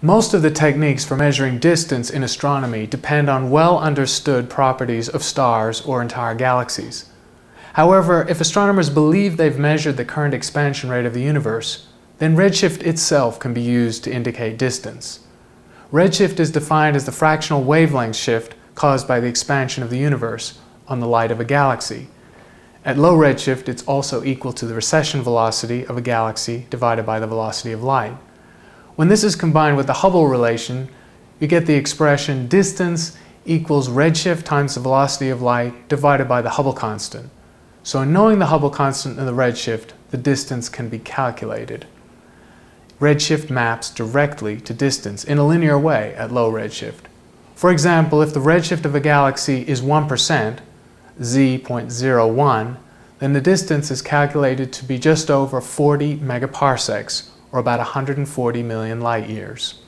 Most of the techniques for measuring distance in astronomy depend on well understood properties of stars or entire galaxies. However, if astronomers believe they've measured the current expansion rate of the universe, then redshift itself can be used to indicate distance. Redshift is defined as the fractional wavelength shift caused by the expansion of the universe on the light of a galaxy. At low redshift, it's also equal to the recession velocity of a galaxy divided by the velocity of light. When this is combined with the Hubble relation, you get the expression distance equals redshift times the velocity of light divided by the Hubble constant. So in knowing the Hubble constant and the redshift, the distance can be calculated. Redshift maps directly to distance in a linear way at low redshift. For example, if the redshift of a galaxy is 1%, z.01, then the distance is calculated to be just over 40 megaparsecs, or about 140 million light years.